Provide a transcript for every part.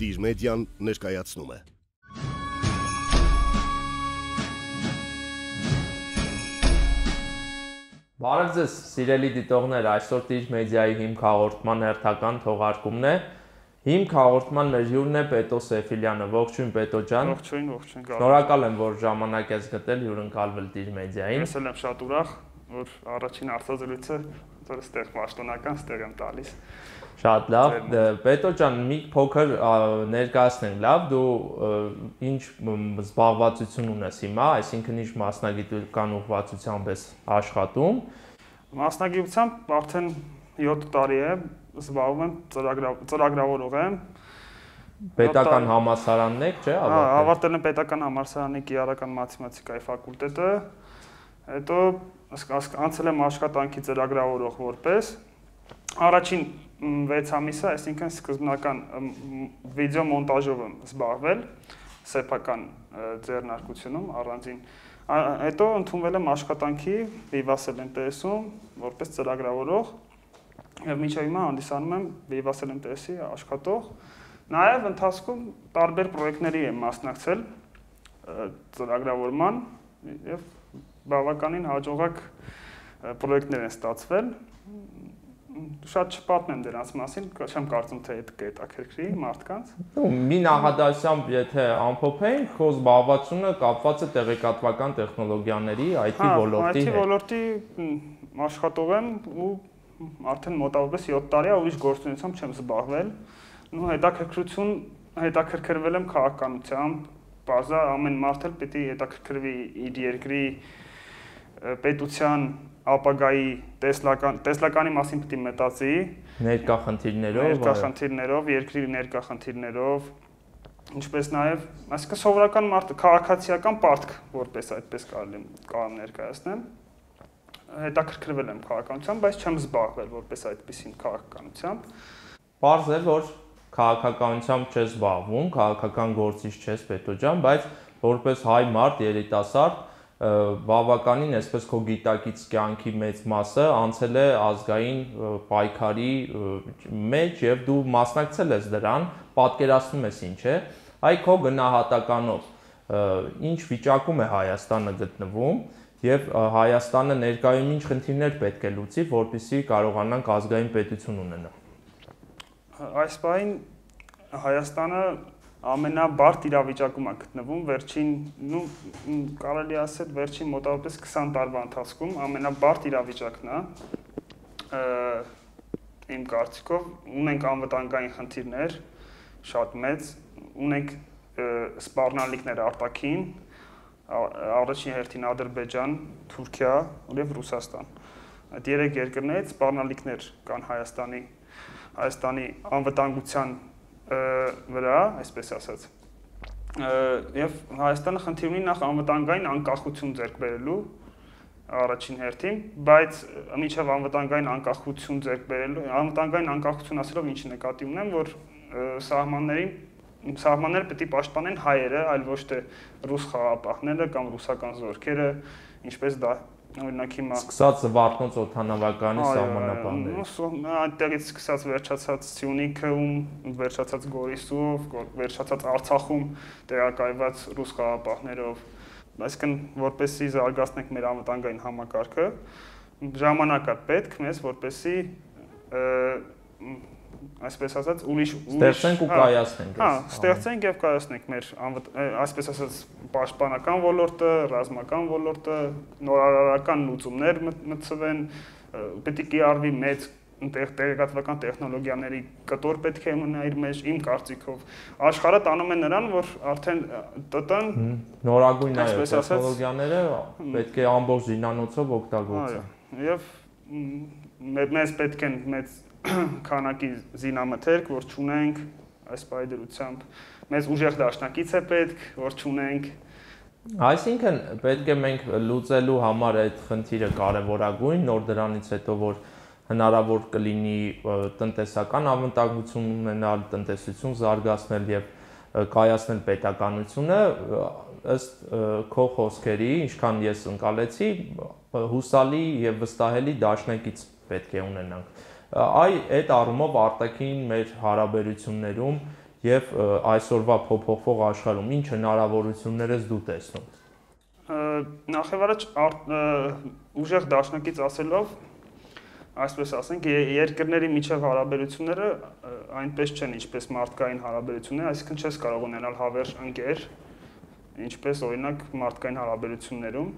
Տիր մեդիան ներկայացնում է։ Բարև ձեզ, սիրելի դիտողներ, այսօր Տիժ մեդիայի հիմք հաղորդման հերթական թողարկումն է։ Հիմք հաղորդման մեր հյուրն է Պետո Սեֆիլյանը։ Ողջույն Պետո ջան։ Ողջույն, ողջույն։ Շնորհակալ եմ, որ ժամանակ ես գտել հյուրընկալվել Տիժ մեդիային։ Ես էլ եմ շատ ուրախ, որ առաջին արտադրույցը որ ստեղ պաշտոնական ստեղ եմ տալիս։ Շատ լավ։ Պետո ջան, մի փոքր ներկայացնենք, լավ, դու ինչ զբաղվածություն ունես հիմա, այսինքն ինչ մասնագիտական ուղղվածությամբ ես աշխատում։ Մասնագիտությամբ արդեն 7 տարի է զբաղվում եմ ծրագրավորող եմ։ Պետական համալսարանն եք, չէ՞, ավարտել։ Հա, ավարտել եմ պետական համալսարանի կիրառական մաթեմատիկայի ֆակուլտետը։ Հետո անցել եմ աշխատանքի ծրագրավորող որպես առաջին 6 ամիսը, այսինքն սկզբնական վիդեո մոնտաժով եմ զբաղվել սեփական ձեռնարկությունում առանձին հետո ընդունվել եմ աշխատանքի Vivassel MTS-ում որպես ծրագրավորող եւ միջև հիմա հանդիսանում եմ Vivassel MTS-ի աշխատող նաեւ ընթացքում տարբեր պրոյեկտների եմ մասնակցել ծրագրավորման եւ բավականին հաջողակ պրոյեկտներ են ստացվել շատ չպատմեմ դրանց մասին, չեմ կարծում թե այդ կետաքրքրի մարդկանց։ Ու մի նախադասությամբ եթե ամփոփենք, քո զբաղվածությունը կապված է տեղեկատվական տեխնոլոգիաների IT հա, ոլորտի հետ։ IT ոլորտի աշխատող եմ ու արդեն մոտավորապես 7 տարի է ուրիշ գործունեությամբ չեմ զբաղվել։ Ու հետաքրքրություն հետաքրքրվել եմ քաղաքականությամբ, բազա ամեն մարդ էլ պետք է հետաքրքրվի իր երկրի պետության ապագայի տեսլական տեսլականի մասին է մտածի ներկա խնդիրներով ներկա խնդիրներով երկրի ներկա խնդիրներով ինչպես նաև այսինքն սովորական մարդ քաղաքացիական պարտք որպես այդպես կարելի կարող ներկայացնեմ հետաքրքրվել եմ քաղաքականությամբ բայց չեմ զբաղվել որպես այդպեսին քաղաքականությամբ Պարզ է որ քաղաքականությամբ չես զբաղվում քաղաքական գործիչ չես պետո ջան բայց որպես հայ մարդ երիտասարդ բավականին այսպես քո գիտակից կյանքի մեծ մասը անցել է ազգային պայքարի մեջ եւ դու մասնակցել ես դրան, պատկերացնում ես ինչ է։ Այ քո գնահատականով ինչ վիճակում է Հայաստանը գտնվում եւ Հայաստանը ներկայում ինչ խնդիրներ պետք է լուծի, որպեսզի կարողանանք ազգային պետություն ունենալ։ Այս բային Հայաստանը ամենաբարդ իրավիճակում է գտնվում վերջին, ну, կարելի ասել վերջին մոտավորապես 20 տարվա ընթացքում ամենաբարդ իրավիճակն է։ Իմ կարծիքով ունենք անվտանգային խնդիրներ շատ մեծ, ունենք սպառնալիքներ արտաքին, առաջին հերթին Ադրբեջան, Թուրքիա եւ Ռուսաստան։ Այդ երեք երկրներից սպառնալիքներ կան Հայաստանի Հայաստանի անվտանգության վրա, այսպես ասած։ Եվ Հայաստանը խնդիր ունի նախ անվտանգային անկախություն ձեռք բերելու առաջին հերթին, բայց միջև անվտանգային անկախություն ձեռք բերելու, անվտանգային անկախություն ասելով ինչ նկատի ունեմ, որ սահմաններին սահմանները պետք է պաշտպանեն հայերը, այլ ոչ թե ռուս խաղապահները կամ ռուսական զորքերը, ինչպես դա օրինակ հիմա սկսած Վարդնոց օթանավականի սահմանապահներից այնտեղից սկսած վերջացած Սյունիքում, վերջացած Գորիսով, վերջացած Արցախում տեղակայված ռուս խաղապահներով այսինքն որպեսի զարգացնենք մեր անվտանգային համակարգը ժամանակ է պետք մեզ որպեսի այսպես ասած ուրիշ ստեղծենք ու հա, կայացնենք հա ստեղծենք եւ կայացնենք մեր այսպես ասած պաշտպանական ոլորտը, ռազմական ոլորտը, նորարարական լուծումներ մտցվեն, պետք է կիրառվի մեծ տեղեկատվական տեխնոլոգիաների կտոր պետք է մնա իր մեջ իմ կարծիքով աշխարհը տանում է նրան որ արդեն ՏՏ-ն նորագույն այո տեխնոլոգիաները պետք է ամբողջ զինանոցով օգտագործեն եւ մեզ պետք են մեծ քանակի զինամթերք, որ ճունենք այս պայդրությամբ։ Մեզ ուժեղ դաշնակից է պետք, որ ճունենք։ Այսինքն պետք է մենք լուծելու համար այդ խնդիրը կարևորագույն, նոր դրանից հետո որ հնարավոր կլինի տնտեսական անվտանգություն ունենալ, տնտեսություն զարգացնել եւ կայացնել պետականությունը ըստ քո խոսքերի, ինչքան ես ընկալեցի, հուսալի եւ վստահելի դաշնակից պետք է ունենանք այ այդ առումով արտաքին մեր հարաբերություններում եւ այսօրվա փոփոխվող աշխարհում ինչ հնարավորություններ ես դու տեսնում նախևառաջ ուժեղ դաշնակից ասելով այսպես ասենք երկրների միջև հարաբերությունները այնպես չեն ինչպես մարդկային հարաբերությունները, այսինքն չես կարող ունենալ հավերժ ընկեր, ինչպես օրինակ մարդկային հարաբերություններում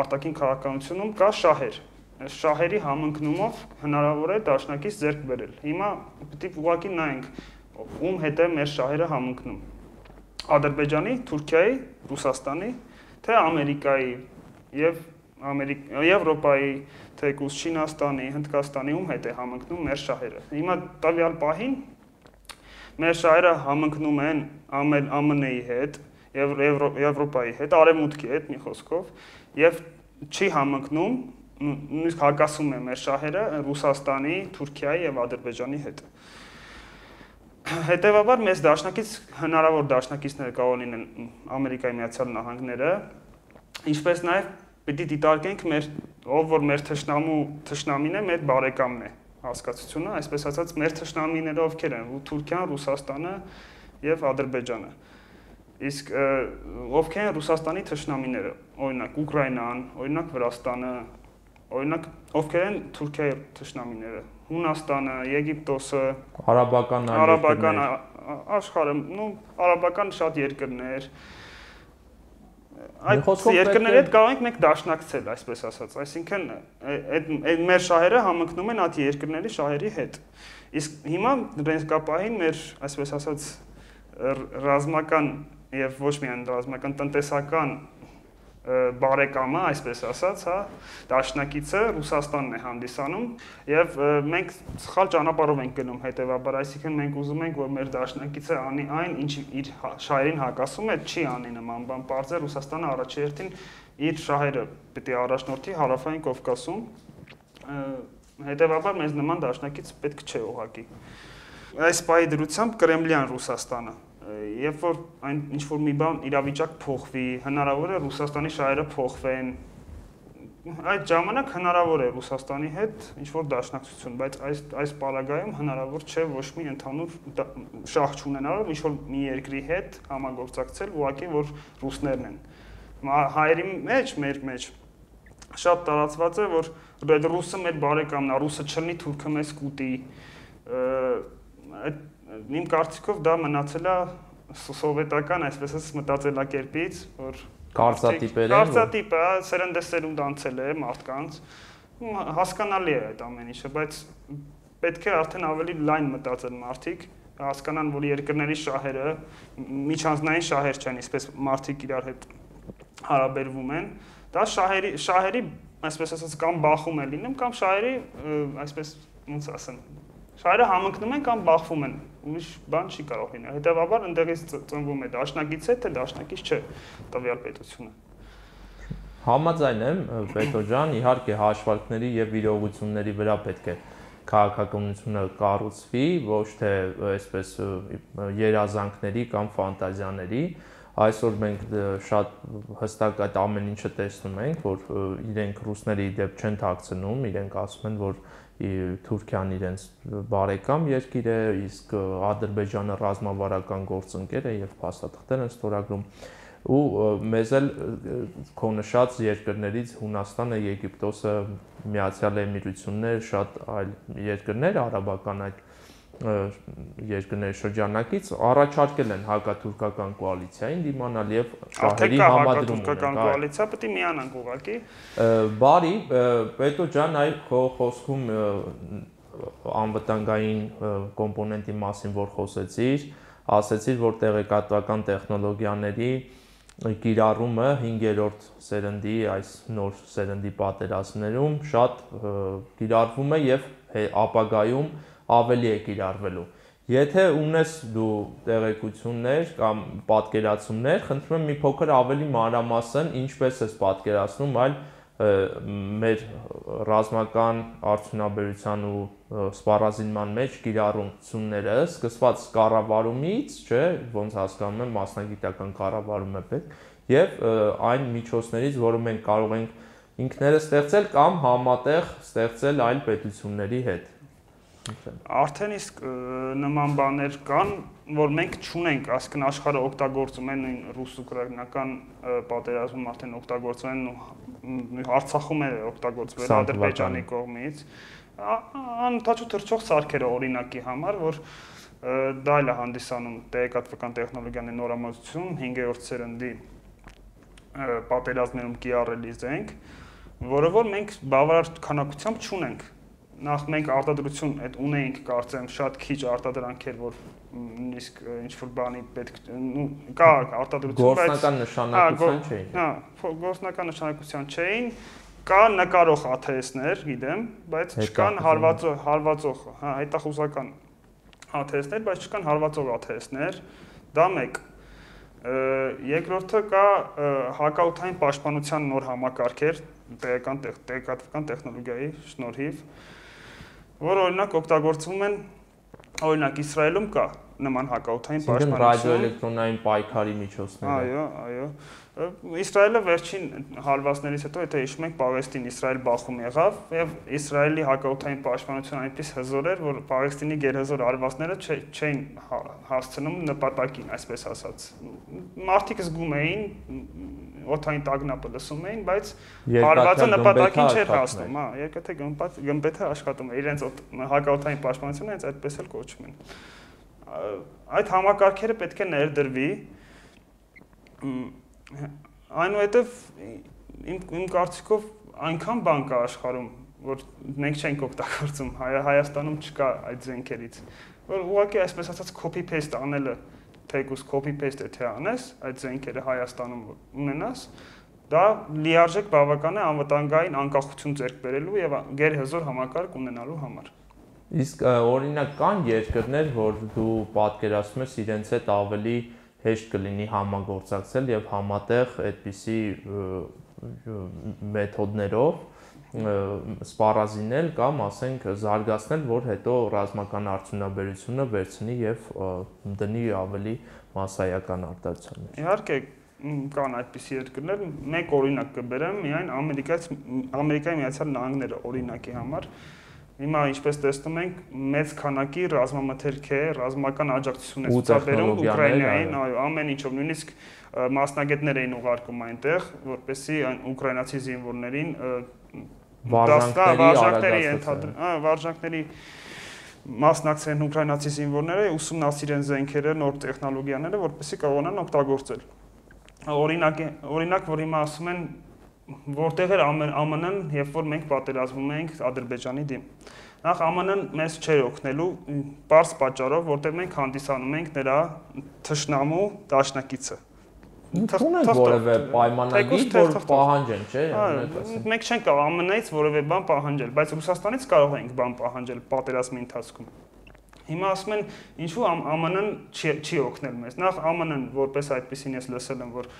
արտաքին քաղաքականությունում կա շահեր շահերի համընկնումով հնարավոր է դաշնակից ձեռք բերել։ Հիմա է ուղղակի նայենք ում հետ է մեր շահերը համընկնում։ Ադրբեջանի, Թուրքիայի, Ռուսաստանի, թե Ամերիկայի եւ Ամերիկ Եվրոպայի, թեկուզ Չինաստանի, Հնդկաստանի ում հետ է համընկնում մեր շահերը։ Հիմա տվյալ պահին մեր շահերը համընկնում են ԱՄՆ-ի հետ, Եվրոպայի հետ, Արևմուտքի հետ, մի խոսքով, եւ չի համընկնում նույնիսկ հակասում է մեր շահերը Ռուսաստանի, Թուրքիայի եւ Ադրբեջանի հետ։ Հետևաբար մեզ դաշնակից հնարավոր դաշնակիցներ կարող լինեն Ամերիկայի Միացյալ Նահանգները, ինչպես նաեւ պիտի դիտարկենք մեր ով որ մեր թշնամու թշնամին է, մեր բարեկամն է հասկացությունը, այսպես ասած մեր թշնամիները ովքեր են՝ Թուրքիան, Ռուսաստանը եւ Ադրբեջանը։ Իսկ ովքեր են Ռուսաստանի թշնամիները, օրինակ Ուկրաինան, օրինակ Վրաստանը, օրինակ ովքեր են Թուրքիայի թշնամիները, Հունաստանը, Եգիպտոսը, արաբական արաբական աշխարհը, նու արաբական շատ երկրներ, այդ երկրների հետ կարող ենք մենք դաշնակցել, այսպես ասած, այսինքն այդ այդ մեր շահերը համընկնում են այդ երկրների շահերի հետ։ Իսկ հիմա ռենսկապահին մեր, այսպես ասած, ռազմական եւ ոչ միայն ռազմական տնտեսական բարեկամը, այսպես ասած, հա, դաշնակիցը Ռուսաստանն է հանդիսանում եւ մենք սխալ ճանապարհով ենք գնում հետեւաբար, այսինքն մենք ուզում ենք, որ մեր դաշնակիցը անի այն, ինչ իր շահերին հակասում է, չի անի նման բան։ Պարզե Ռուսաստանը առաջերտին իր շահերը պետք է առաջնորդի Հարավային Կովկասում։ Հետեւաբար մեզ նման դաշնակից պետք չէ ուղակի։ Այս պայի դրությամբ Կրեմլյան Ռուսաստանը երբ որ այն ինչ որ մի բան իրավիճակ փոխվի, հնարավոր է Ռուսաստանի շահերը փոխվեն, այդ ժամանակ հնարավոր է Ռուսաստանի հետ ինչ որ դաշնակցություն, բայց այս այս պարագայում հնարավոր չէ ոչ մի ընդհանուր շահ չունենալով ինչ որ մի երկրի հետ համագործակցել, ուղղակի որ ռուսներն են։ Հայերի մեջ, մեր մեջ շատ տարածված է, որ Russ-ը մեր բարեկամն է, ռուսը չլինի, թուրքը մեզ կուտի։ Այդ իմ կարծիքով դա մնացել է սովետական, այսպես ասած, մտածելակերպից, որ կարծատիպեր են։ Կարծատիպը, սերնդեսերունդ անցել է մարդկանց։ Հասկանալի է այդ ամեն ինչը, բայց պետք է արդեն ավելի լայն մտածել մարդիկ, հասկանան, որ երկրների շահերը միջանձնային շահեր չեն, այսպես մարդիկ իրար հետ հարաբերվում են։ Դա շահերի շահերի, այսպես ասած, կամ բախում է լինում, կամ շահերի, այսպես ոնց ասեմ, շահերը համընկնում են կամ բախվում են ուրիշ բան չի կարող լինել հետեւաբար ընդեղից ծնվում է դաշնակից է թե դաշնակից չէ տվյալ պետությունը համաձայն եմ պետո ջան իհարկե հաշվարկների եւ իրողությունների վրա պետք է քաղաքականությունը կառուցվի ոչ թե այսպես երազանքների կամ ֆանտազիաների այսօր մենք շատ հստակ այդ ամեն ինչը տեսնում ենք որ իրենք ռուսների դեպ չեն ཐակցնում իրենք ասում են որ Թուրքիան իրենց բարեկամ երկիր է, իսկ Ադրբեջանը ռազմավարական գործընկեր է եւ փաստաթղթեր են ստորագրում ու մեզ էլ քո նշած երկրներից Հունաստանը, Եգիպտոսը, Միացյալ Էմիրություններ, շատ այլ երկրներ արաբական այդ երկրների շրջանակից առաջարկել են հակաթուրքական կոալիցիային դիմանալ եւ շահերի համադրում Հակաթուրքական կոալիցիա պետք է միանանք ուղակի։ Բարի, Պետո ջան, այ քո խոսքում անվտանգային կոմպոնենտի մասին որ խոսեցիր, ասեցիր, որ տեղեկատվական տեխնոլոգիաների կիրառումը 5-րդ սերնդի այս նոր սերնդի պատերազմներում շատ կիրառվում է եւ ապագայում ավելի է կիրառվելու։ Եթե ունես դու տեղեկություններ կամ պատկերացումներ, խնդրում եմ մի փոքր ավելի մանրամասն ինչպես ես պատկերացնում, այլ մեր ռազմական արդյունաբերության ու սպառազինման մեջ կիրառությունները սկսված կառավարումից, չէ, ոնց հասկանում եմ, մասնագիտական կառավարում է պետք, եւ այն միջոցներից, որը մենք կարող ենք ինքներս ստեղծել կամ համատեղ ստեղծել այլ պետությունների հետ Արդեն իսկ նման բաներ կան, որ մենք չունենք, ասկն աշխարհը օգտագործում են նույն ռուս-ուկրաինական պատերազմում արդեն օգտագործում են ու Արցախում է օգտագործվել Ադրբեջանի կողմից անընդհատ թրջող սարքերը օրինակի համար, որ դա էլ է հանդիսանում տեղեկատվական տեխնոլոգիաների նորամուծություն 5-րդ սերնդի պատերազմներում կիրառելի զենք, որը որ մենք բավարար քանակությամբ չունենք նախ մենք արտադրություն այդ ունեինք կարծեմ շատ քիչ արտադրանք էր որ նույնիսկ ինչ որ բանի պետք նու կա արտադրություն բայց գործնական նշանակության չէին հա գործնական նշանակության չէին կա նկարող ATS-ներ գիտեմ բայց չկան հարվածող հարվածող հա հետախուզական ATS-ներ բայց չկան հարվածող ATS-ներ դա մեկ երկրորդը կա հակաութային պաշտպանության նոր համակարգեր տեղական տեղեկատվական տեխնոլոգիայի շնորհիվ որ օրինակ օգտագործվում են օրինակ Իսրայելում կա նման հակաօթային պաշտպանություն ռադիոէլեկտրոնային պայքարի միջոցներ այո այո Իսրայելը վերջին հարվածներից հետո եթե հիշում եք Պաղեստին-Իսրայել բախում եղավ եւ Իսրայելի հակաօթային պաշտպանությունը այնպես հզոր էր որ Պաղեստինի գերհզոր հարվածները չէին հասցնում նպատակին այսպես ասած մարդիկ զգում էին օթային տագնապը լսում էին, բայց հարվածը նպատակին չէր հասնում, հա, երկաթե գմբեթը աշխատում է, իրենց հակաօթային պաշտպանությունը հենց այդպես էլ կոչում են։ Այդ համակարգերը պետք է ներդրվի այնուհետև իմ իմ կարծիքով այնքան բան կա աշխարհում, որ մենք չենք օգտագործում, Հայ, Հայաստանում չկա այդ զենքերից, որ ուղղակի այսպես ասած copy paste անելը թեկուս copy paste եթե անես, այդ զենքերը Հայաստանում ունենաս, դա լիարժեք բավական է անվտանգային անկախություն ձեռք բերելու եւ գերհզոր համակարգ ունենալու համար։ Իսկ օրինակ կան երկրներ, որ դու պատկերացնում ես իրենց հետ ավելի հեշտ կլինի համագործակցել եւ համատեղ այդպիսի մեթոդներով սպառազինել կամ ասենք զարգացնել, որ հետո ռազմական արդյունաբերությունը վերցնի եւ դնի ավելի massայական արտադրության։ Իհարկե կան այդպիսի երկրներ, մեկ օրինակ կբերեմ, միայն Ամերիկայից Ամերիկայի Միացյալ Նահանգները օրինակի համար Հիմա ինչպես տեսնում ենք, մեծ քանակի ռազմամթերք է, ռազմական աջակցություն է ցուցաբերում Ուկրաինային, այո, ամեն ինչով, նույնիսկ մասնագետներ էին ուղարկում այնտեղ, որպեսզի ուկրաինացի զինվորներին վարժանքների ընդհանուր, հա, վարժանքների մասնակցեն ուկրաինացի զինվորները, ուսումնասիրեն զենքերը, նոր տեխնոլոգիաները, որպեսզի կարողանան օգտագործել։ Օրինակ, օրինակ, որ հիմա ասում են որտեղ էր ԱՄՆ-ն, երբ որ մենք պատերազմում էինք Ադրբեջանի դեմ։ Նախ ԱՄՆ-ն մեզ չէր օգնելու բարձ պատճառով, որտեղ մենք հանդիսանում ենք նրա թշնամու դաշնակիցը Թողնենք որևէ պայմանագիր, որ պահանջեն, չէ՞։ Մենք չենք կարող ԱՄՆ-ից որևէ բան պահանջել, բայց Ռուսաստանից կարող ենք բան պահանջել պատերազմի ընթացքում։ Հիմա ասում են, ինչու ԱՄՆ-ն չի օգնել մեզ։ Նախ ԱՄՆ-ն որպես այդպեսին ես լսել եմ, որ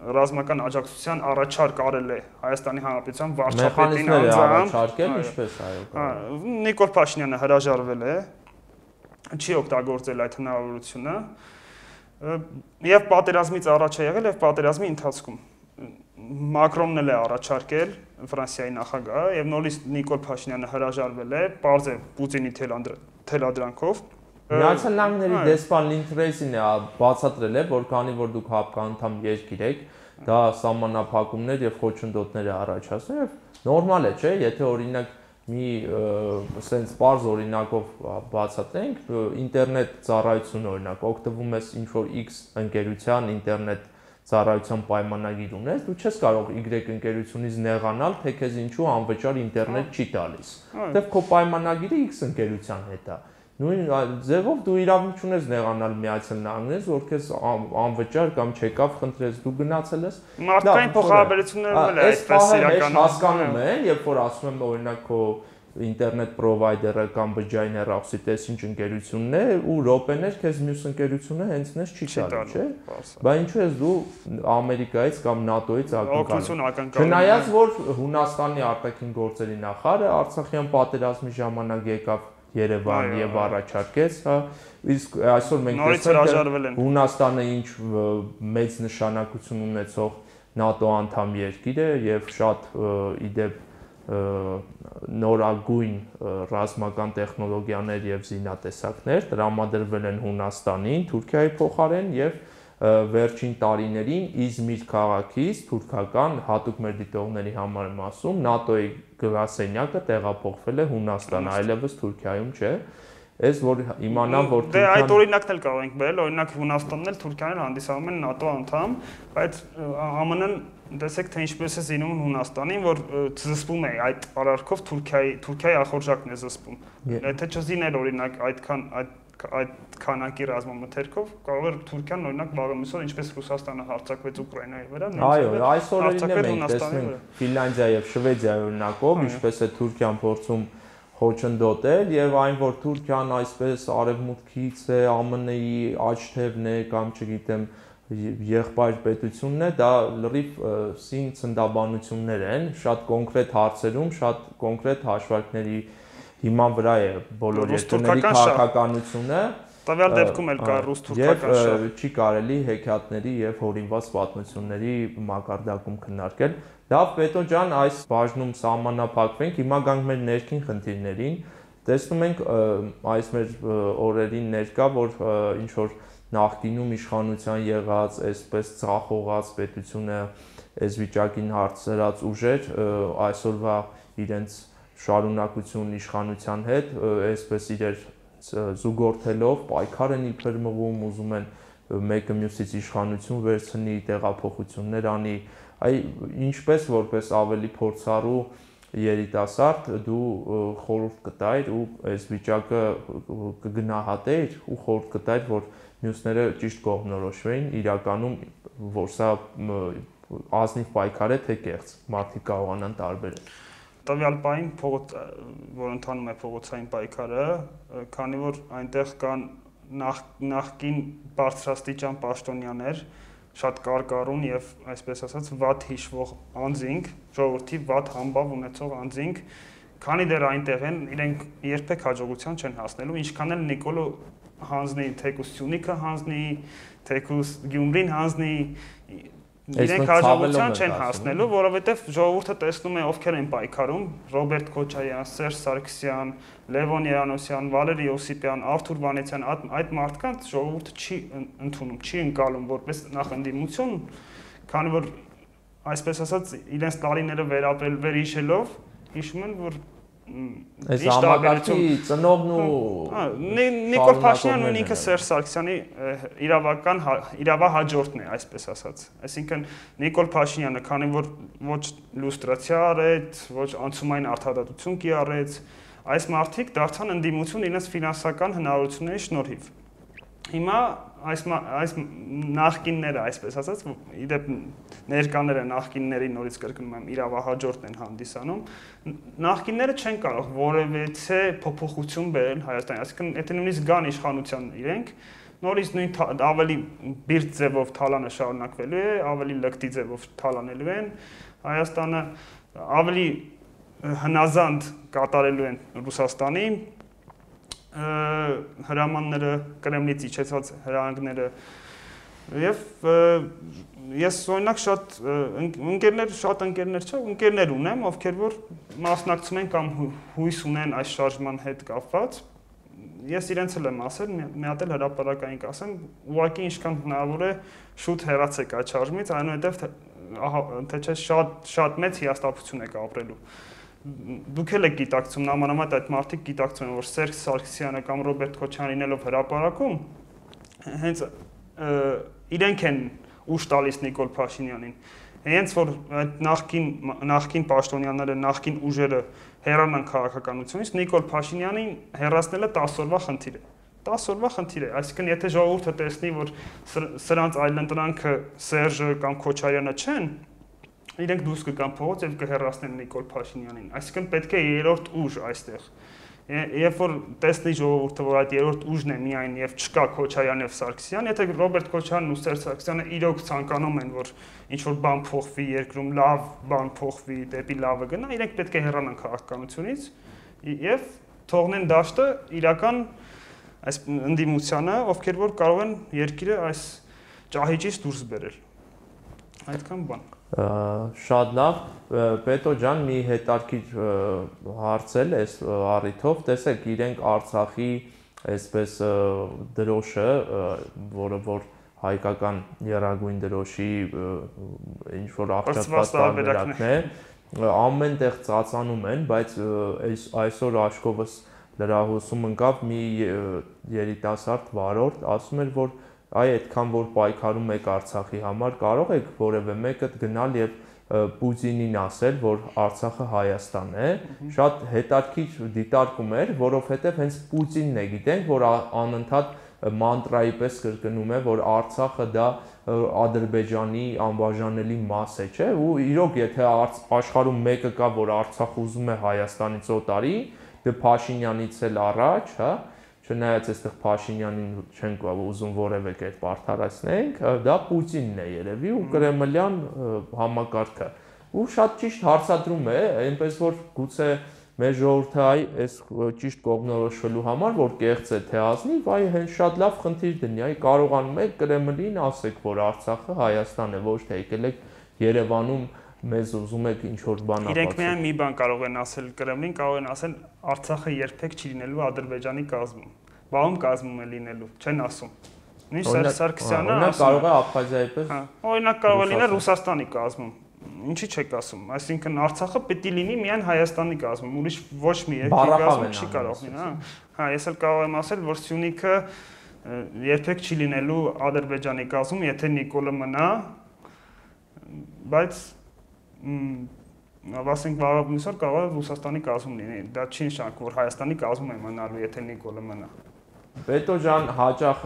ռազմական աջակցության առաջարկ արել է Հայաստանի Հանրապետության վարչապետին առաջարկել, ինչպես այո։ Նիկոլ Փաշինյանը հրաժարվել է, չի օգտագործել այդ հնարավորությունը եւ պատերազմից առաջ է եղել եւ պատերազմի ընթացքում Մակրոնն էլ է առաջարկել Ֆրանսիայի նախագահը եւ նորից Նիկոլ Փաշինյանը հրաժարվել է Պարզե Պուտինի թելադրանքով Միացյալ Նահանգների դեսպան Լինթրեյսին է բացատրել է, որ քանի որ դուք հապկանթամ երկիր եք, դա սահմանափակումներ եւ խոչընդոտներ է առաջացնում եւ նորմալ է, չէ՞, եթե օրինակ մի սենց բարձ օրինակով բացատրենք, ինտերնետ ծառայություն օրինակ օգտվում ես ինչ որ X ընկերության ինտերնետ ծառայության պայմանագիր ունես, դու չես կարող Y ընկերությունից նեղանալ, թե քեզ ինչու անվճար ինտերնետ չի տալիս։ Դեռ քո պայմանագիրը X ընկերության հետ է նույն ձևով դու իրավունք ունես նեղանալ միացյալ նահանգներից, որ քեզ անվճար կամ չեկավ խնդրես, դու գնացել ես։ Մարդկային փոխհարաբերություններն էլ այդպես իրականում հասկանում են, երբ որ ասում եմ օրինակ քո ինտերնետ պրովայդերը կամ բջջային հեռախոսի տես ինչ ընկերությունն է ու ռոպեներ քեզ մյուս ընկերությունը հենց նես չի տալու, չէ՞։ Բա ինչու ես դու Ամերիկայից կամ ՆԱՏՕ-ից ակնկալում։ Չնայած որ Հունաստանի արտաքին գործերի նախարարը Արցախյան պատերազմի ժամանակ եկավ Երևան եւ առաջարկեց, հա, իսկ այսօր մենք տեսել ենք Հունաստանը ինչ մեծ նշանակություն ունեցող ՆԱՏՕ անդամ երկիր է եւ շատ իդեպ նորագույն ռազմական տեխնոլոգիաներ եւ զինատեսակներ տրամադրվել են Հունաստանին, Թուրքիայի փոխարեն եւ վերջին տարիներին Իզմիր քաղաքից թուրքական հատուկ մեր դիտողների համար եմ ասում ՆԱՏՕ-ի գրասենյակը տեղափոխվել է Հունաստան, այլևս Թուրքիայում չէ։ Այս որ իմանամ որ Դե այդ օրինակն էլ կարող ենք բերել, օրինակ Հունաստանն էլ Թուրքիան հանդիսանում են ՆԱՏՕ անդամ, բայց ԱՄՆ-ն տեսեք թե ինչպես է զինում Հունաստանին, որ զսպում է այդ արարքով Թուրքիայի Թուրքիայի ախորժակն է զսպում։ Եթե չզիներ օրինակ այդքան այդ այդ քանակի ռազմամթերքով կարող էր Թուրքիան օրինակ վաղամիսօր ինչպես Ռուսաստանը հարձակվեց Ուկրաինայի վրա, Այո, այս օրերին մենք տեսնում Ֆինլանդիա եւ Շվեդիա օրինակով, ինչպես է Թուրքիան փորձում խոչընդոտել եւ այն որ Թուրքիան այսպես արևմուտքից է ԱՄՆ-ի աչթևն է կամ չգիտեմ եղբայր պետությունն է, դա լրիվ սին ցնդաբանություններ են, շատ կոնկրետ հարցերում, շատ կոնկրետ հաշվարկների հիման վրա է բոլոր երկրների քաղաքականությունը Տվյալ դեպքում էլ կա ռուս-թուրքական շահ։ Եվ չի կարելի հեքիաթների եւ հորինված պատմությունների մակարդակում քննարկել։ Լավ, Պետո ջան, այս բաժնում սահմանափակվենք, հիմա գանք մեր ներքին խնդիրներին։ Տեսնում ենք այս մեր օրերին ներկա, որ ինչ որ նախկինում իշխանության եղած, այսպես ծախողած պետությունը այս վիճակին հարցրած ուժեր այսօրվա իրենց շարունակություն իշխանության հետ, այսպես իրեր զուգորդելով պայքար են իբր մղում, ուզում են մեկը մյուսից իշխանություն վերցնի, տեղափոխություններ անի, այ ինչպես որպես ավելի փորձառու երիտասարդ դու խորհուրդ կտայր ու այս վիճակը կգնահատեիր ու խորհուրդ կտայր որ մյուսները ճիշտ կողմնորոշվեին իրականում որ սա ազնիվ պայքար է թե կեղծ մարդիկ կարողանան տարբերել տվյալ պայն փողոց որ ընթանում է փողոցային պայքարը, քանի որ այնտեղ կան նախ նախքին բարձրաստիճան պաշտոնյաներ, շատ կարկառուն եւ այսպես ասած վատ հիշվող անձինք, ժողովրդի վատ համբավ ունեցող անձինք, քանի դեռ այնտեղ են, իրենք երբեք հաջողության չեն հասնելու, ինչքան էլ Նիկոլո հանձնի թեկուս Սյունիքը հանձնի, թեկուս Գյումրին հանձնի, իրենք հաջողության չեն հասնելու, որովհետև ժողովուրդը տեսնում է ովքեր են պայքարում՝ Ռոբերտ Քոչարյան, Սերժ Սարգսյան, Լևոն Երանոսյան, Վալերի Ոսիպյան, Արթուր Վանեցյան, այդ մարդկանց ժողովուրդը չի ընդունում, չի ընկալում որպես նախնդիմություն, քանի որ այսպես ասած իրենց տարիները վերապրել վերհիշելով հիշում են, որ Այս համակարգի ծնողն ու Նիկոլ Փաշինյանն ինքը Սերժ Սարգսյանի իրավական հա, իրավահաջորդն է, այսպես ասած։ Այսինքն Նիկոլ Փաշինյանը, քանի որ ոչ լուստրացիա արեց, ոչ անցումային արդարադատություն կիարեց, այս մարդիկ դարձան ընդդիմություն իրենց ֆինանսական հնարավորությունների շնորհիվ։ Հիմա այս այս նախկինները, այսպես ասած, իդեպ ներկաները նախկինների նորից կրկնում եմ, իրավահաջորդն են հանդիսանում, նախկինները չեն կարող որևէցե փոփոխություն բերել Հայաստանի, այսինքն եթե նույնիսկ գան իշխանության իրենք, նորից նույն ավելի բիրտ ձևով թալանը շարունակվելու է, ավելի լկտի ձևով թալանելու են Հայաստանը, ավելի հնազանդ կատարելու են Ռուսաստանի հրամանները Կրեմլից իջեցած հրահանգները եւ ես օրինակ շատ ընկերներ շատ ընկերներ չէ ընկերներ ունեմ ովքեր որ մասնակցում են կամ հույս ունեն այս շարժման հետ կապված ես իրենց էլ եմ ասել մի հատ էլ հրաապարակային կասեմ ուղղակի ինչքան հնարավոր է շուտ հեռացեք այդ շարժմից այնուհետև թե չէ շատ շատ մեծ հիաստապություն եք ապրելու դուք էլ եք գիտակցում, նամանավանդ այդ մարդիկ գիտակցում են, որ Սերժ Սարգսյանը կամ Ռոբերտ Քոչարյանն լինելով հրաապարակում, հենց իրենք են ուշ տալիս Նիկոլ Փաշինյանին։ Հենց որ այդ նախքին նախքին պաշտոնյաները, նախքին ուժերը հեռանան քաղաքականությունից, Նիկոլ Փաշինյանին հեռացնելը 10 օրվա խնդիր է։ 10 օրվա խնդիր է, այսինքն եթե ժողովուրդը տեսնի, որ սրանց այլընտրանքը Սերժը կամ Քոչարյանը չեն, իրենք դուրս կգան փողոց եւ կհեռացնեն Նիկոլ Փաշինյանին։ Այսինքն պետք է երրորդ ուժ այստեղ։ Երբ որ տեսնի ժողովուրդը, որ այդ երրորդ ուժն է միայն եւ չկա Քոչարյան եւ Սարգսյան, եթե Ռոբերտ Քոչարյանն ու Սերժ Սարգսյանը իրոք ցանկանում են, որ ինչ որ բան փոխվի երկրում, լավ բան փոխվի, դեպի լավը գնա, իրենք պետք է հեռանան քաղաքականությունից եւ թողնեն դաշտը իրական այս ընդդիմությանը, ովքեր որ կարող են երկիրը այս ճահիճից դուրս բերել։ Այդքան բան։ Շատ լավ, Պետո ջան, մի հետարքիր հարցել էս առիթով, տեսեք, իրենք Արցախի այսպես դրոշը, որը որ հայկական երագույն դրոշի ինչ որ աղջատված տարբերակն է, ամեն տեղ ծածանում են, բայց այս այսօր աշկովս լրահոսում ընկավ մի երիտասարդ վարորդ, ասում էր, որ այ այդքան որ պայքարում եք Արցախի համար, կարող եք որևէ մեկը գնալ եւ Պուտինին ասել, որ Արցախը Հայաստան է, շատ հետաքրքիր դիտարկում էր, որովհետեւ հենց Պուտինն է գիտենք, որ անընդհատ մանտրայի պես կրկնում է, որ Արցախը դա Ադրբեջանի անբաժանելի մաս է, չէ՞, ու իրոք եթե աշխարհում մեկը կա, որ Արցախ ուզում է Հայաստանից օտարի, դե Փաշինյանից էլ առաջ, հա, չնայած այստեղ Փաշինյանին չենք ուզում որևէ կերպ արդարացնենք, դա Պուտինն է երևի ու կրեմլյան համակարգը։ Ու շատ ճիշտ հարցադրում է, այնպես որ գուցե մեր ժողովուրդը այ այս ճիշտ կողմնորոշվելու համար, որ կեղծ է թե ազնիվ, այ հենց շատ լավ խնդիր դնի, այ կարողանում եք Կրեմլին ասեք, որ Արցախը Հայաստան է, ոչ թե եկել եք Երևանում մեզ ուզում եք ինչ որ բան ապացուցել։ Իրենք միայն մի բան կարող են ասել Կրեմլին, կարող են ասել Արցախը երբեք չի լինելու Ադրբեջանի կազմում։ Բաղում կազմում է լինելու, չեն ասում։ Նույն Սերժ Սարգսյանը ասում։ Օրինակ կարող է Աբխազիայի պես։ Հա, օրինակ կարող է լինել Ռուսաստանի կազմում ինչի չեք ասում, այսինքն Արցախը պիտի լինի միայն Հայաստանի կազմում, ուրիշ ոչ մի երկրի կազմում չի կարող լինի, հա։ Հա, ես էլ կարող եմ ասել, որ Սյունիքը երբեք չի լինելու Ադրբեջանի կազմում, եթե Նիկոլը մնա, բայց ասենք վաղ միսօր կարող է Ռուսաստանի կազմում լինի։ Դա չի նշանակում, որ Հայաստանի կազմում է մնալու, եթե Նիկոլը մնա։ Պետո ջան, հաճախ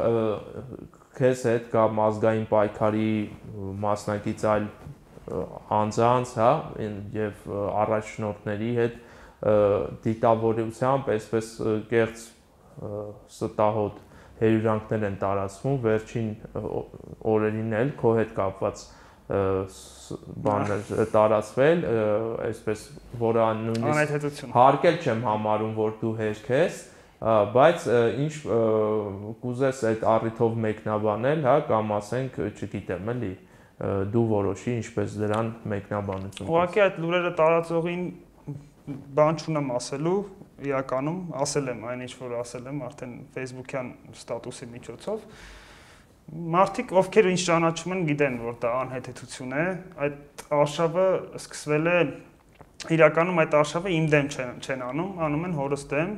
քեզ հետ կամ ազգային պայքարի մասնակից այլ անձանց, հա, եւ առաջնորդների հետ դիտավորությամբ այսպես կեղծ ստահոդ հերյուրանքներ են տարածվում վերջին օրերին էլ քո հետ կապված բաներ տարածվել, այսպես որը նույնիսկ հարկել չեմ համարում, որ դու հերք ես, բայց ինչ կուզես այդ առիթով մեկնաբանել, հա, կամ ասենք, չգիտեմ, էլի, դու որոշի ինչպես դրան մեկնաբանություն։ Ուղղակի այդ լուրերը տարածողին բան չունեմ ասելու, իրականում ասել եմ այն ինչ որ ասել եմ արդեն Facebook-յան ստատուսի միջոցով։ Մարդիկ, ովքեր ինչ ճանաչում են, գիտեն, որ դա անհեթեթություն է։ Այդ արշավը սկսվել է իրականում այդ արշավը իմ դեմ չեն, չեն անում, անում են հորս դեմ։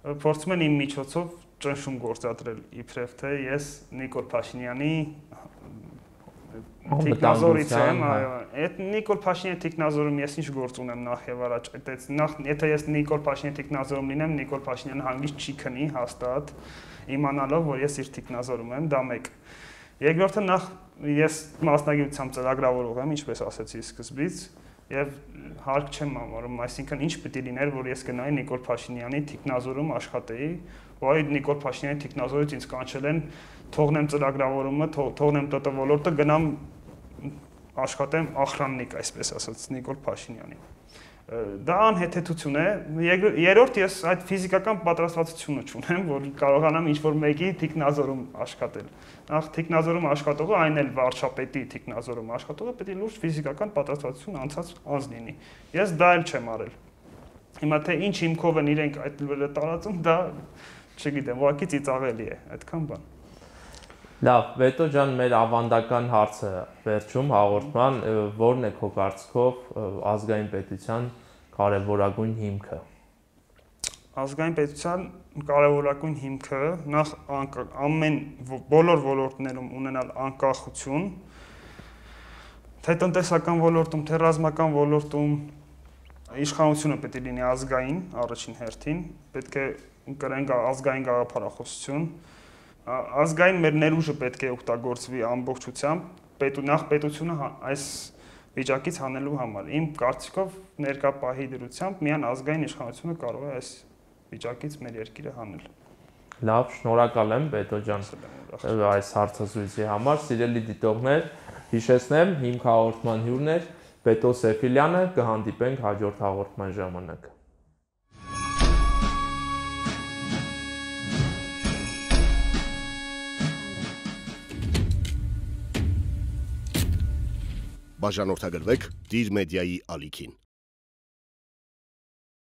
Փորձում են իմ միջոցով ճնշում գործադրել իբրև թե ես Նիկոլ Փաշինյանի Տիկնազորից եմ, հա։ այո։ Այդ Նիկոլ Փաշինյանի տիկնազորում ես ինչ գործ ունեմ նախ եւ առաջ։ Այդ նախ եթե ես Նիկոլ Փաշինյանի տիկնազորում լինեմ, Նիկոլ Փաշինյանը հանգիստ չի քնի հաստատ, իմանալով, որ ես իր տիկնազորում եմ, դա մեկ։ Երկրորդը նախ ես մասնագիտությամբ ծրագրավորող եմ, ինչպես ասացի սկզբից, եւ հարկ չեմ համարում, այսինքն ինչ է լիներ, որ ես գնայի Նիկոլ Փաշինյանի տիկնազորում աշխատեի, ու այդ Նիկոլ Փաշինյանի տիկնազորից ինձ կանչել են թողնեմ ծրագրավորումը, թողնեմ ՏՏ ոլորտը, գնամ աշխատեմ ախրաննիկ, այսպես ասած, Նիկոլ Փաշինյանի։ Դա անհեթեթություն է։ Երրորդ ես այդ ֆիզիկական պատրաստվածությունը չունեմ, որ կարողանամ ինչ-որ մեկի թիկնազորում աշխատել։ Նախ թիկնազորում աշխատողը, այն էլ վարչապետի թիկնազորում աշխատողը պետք է լուրջ ֆիզիկական պատրաստվածություն անցած անձ լինի։ Ես դա էլ չեմ արել։ Հիմա թե ինչ հիմքով են իրենք այդ լուրերը տարածում, դա չգիտեմ, ուղղակի ծիծաղելի է, այդքան բան։ Լավ, Վետո ջան, մեր ավանդական հարցը վերջում հաղորդման, ո՞րն է քո կարծիքով ազգային պետության կարևորագույն հիմքը։ Ազգային պետության կարևորագույն հիմքը նախ ամեն բոլոր ոլորտներում ունենալ անկախություն, թե տնտեսական ոլորտում, թե ռազմական ոլորտում իշխանությունը պետք է լինի ազգային առաջին հերթին, պետք է կրենք ազգային գաղափարախոսություն, ազգային մեր ներուժը պետք է օգտագործվի ամբողջությամբ պետու նախ պետությունը հա, այս վիճակից հանելու համար։ Իմ կարծիքով ներկա պահի դրությամբ միան ազգային իշխանությունը կարող է այս վիճակից մեր երկիրը հանել։ Լավ, շնորհակալ եմ Պետո ջան այս հարցազրույցի համար։ Սիրելի դիտողներ, հիշեցնեմ, հիմք հաղորդման հյուրն էր Պետո Սեֆիլյանը, կհանդիպենք հաջորդ հաղորդման ժամանակ։ Բաժանորդագրվեք Դիր մեդիայի ալիքին։